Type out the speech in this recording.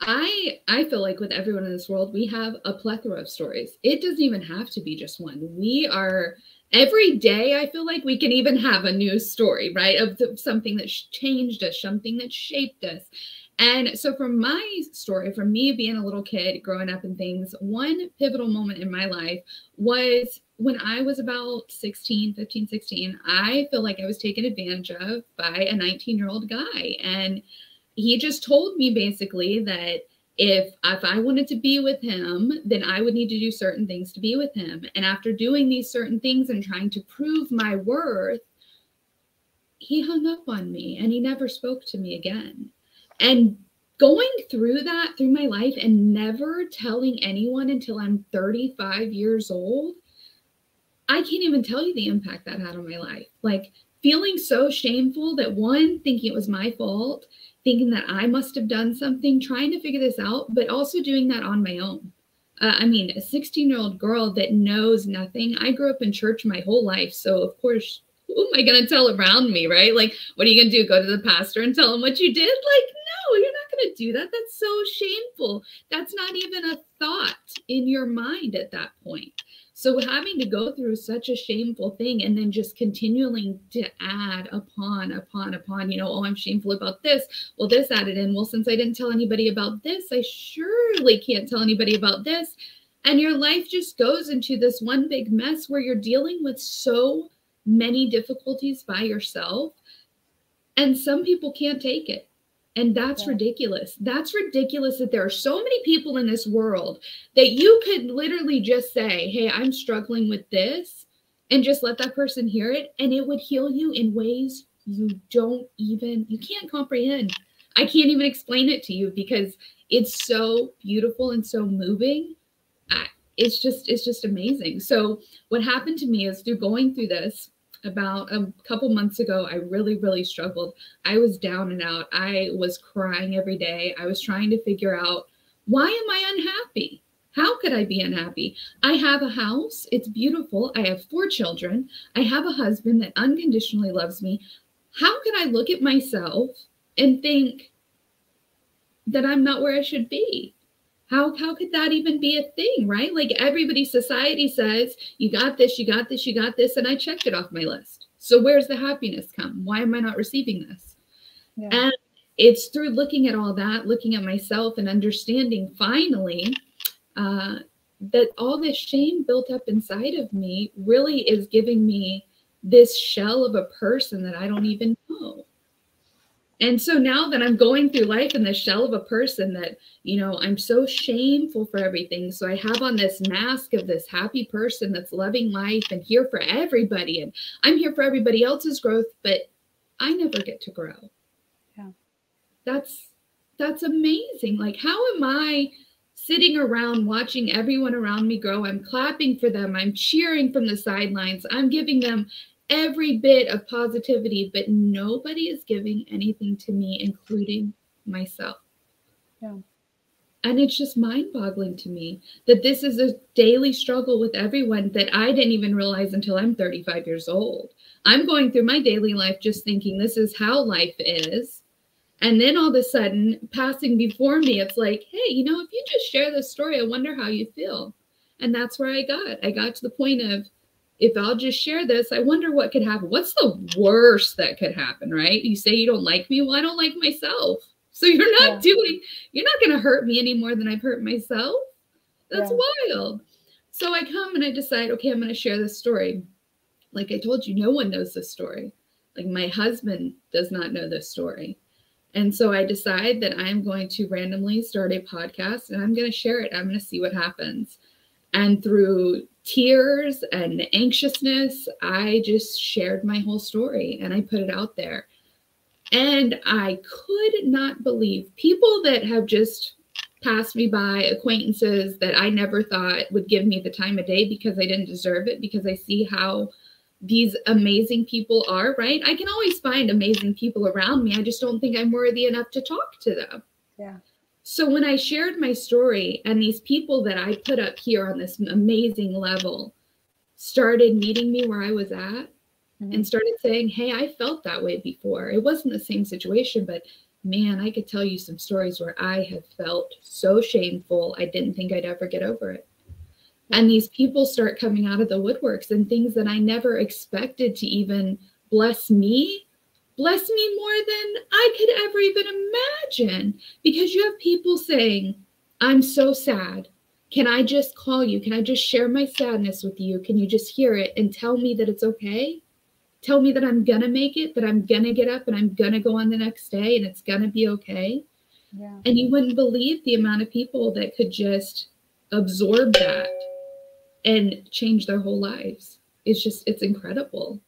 I I feel like with everyone in this world, we have a plethora of stories. It doesn't even have to be just one. We are every day. I feel like we can even have a new story, right? Of the, something that changed us, something that shaped us. And so, from my story, from me being a little kid growing up and things, one pivotal moment in my life was when I was about 16, 15, 16. I feel like I was taken advantage of by a 19 year old guy. And he just told me basically that if if I wanted to be with him, then I would need to do certain things to be with him. And after doing these certain things and trying to prove my worth, he hung up on me and he never spoke to me again. And going through that through my life and never telling anyone until I'm 35 years old, I can't even tell you the impact that had on my life. Like feeling so shameful that one, thinking it was my fault, thinking that I must have done something, trying to figure this out, but also doing that on my own. Uh, I mean, a 16 year old girl that knows nothing. I grew up in church my whole life. So, of course, who am I going to tell around me, right? Like, what are you going to do? Go to the pastor and tell him what you did? Like, no, do that. That's so shameful. That's not even a thought in your mind at that point. So having to go through such a shameful thing and then just continuing to add upon, upon, upon, you know, oh, I'm shameful about this. Well, this added in. Well, since I didn't tell anybody about this, I surely can't tell anybody about this. And your life just goes into this one big mess where you're dealing with so many difficulties by yourself. And some people can't take it. And that's yeah. ridiculous. That's ridiculous that there are so many people in this world that you could literally just say, Hey, I'm struggling with this, and just let that person hear it, and it would heal you in ways you don't even, you can't comprehend. I can't even explain it to you because it's so beautiful and so moving. I, it's just, it's just amazing. So, what happened to me is through going through this, about a couple months ago, I really, really struggled. I was down and out. I was crying every day. I was trying to figure out why am I unhappy? How could I be unhappy? I have a house. It's beautiful. I have four children. I have a husband that unconditionally loves me. How could I look at myself and think that I'm not where I should be? How how could that even be a thing right? Like everybody society says you got this you got this you got this and i checked it off my list. So where's the happiness come? Why am i not receiving this? Yeah. and it's through looking at all that looking at myself and understanding finally uh, that all this shame built up inside of me really is giving me this shell of a person that i don't even know and so now that I'm going through life in the shell of a person that, you know, I'm so shameful for everything. So I have on this mask of this happy person that's loving life and here for everybody. And I'm here for everybody else's growth, but I never get to grow. Yeah. That's that's amazing. Like, how am I sitting around watching everyone around me grow? I'm clapping for them. I'm cheering from the sidelines. I'm giving them every bit of positivity, but nobody is giving anything to me, including myself. Yeah. And it's just mind boggling to me that this is a daily struggle with everyone that I didn't even realize until I'm 35 years old. I'm going through my daily life just thinking this is how life is. And then all of a sudden, passing before me, it's like, hey, you know, if you just share this story, I wonder how you feel. And that's where I got. I got to the point of, if I'll just share this, I wonder what could happen. What's the worst that could happen, right? You say you don't like me. Well, I don't like myself. So you're not yeah. doing, you're not going to hurt me any more than I've hurt myself. That's yeah. wild. So I come and I decide, okay, I'm going to share this story. Like I told you, no one knows this story. Like my husband does not know this story. And so I decide that I'm going to randomly start a podcast and I'm going to share it. I'm going to see what happens. And through tears and anxiousness, I just shared my whole story and I put it out there. And I could not believe people that have just passed me by, acquaintances that I never thought would give me the time of day because I didn't deserve it, because I see how these amazing people are, right? I can always find amazing people around me. I just don't think I'm worthy enough to talk to them. Yeah. So when I shared my story and these people that I put up here on this amazing level started meeting me where I was at mm-hmm. and started saying, Hey, I felt that way before. It wasn't the same situation, but man, I could tell you some stories where I have felt so shameful, I didn't think I'd ever get over it. And these people start coming out of the woodworks and things that I never expected to even bless me, bless me more than I could ever even imagine. Because you have people saying, I'm so sad. Can I just call you? Can I just share my sadness with you? Can you just hear it and tell me that it's okay? Tell me that I'm going to make it, that I'm going to get up and I'm going to go on the next day and it's going to be okay. Yeah. And you wouldn't believe the amount of people that could just absorb that and change their whole lives. It's just, it's incredible.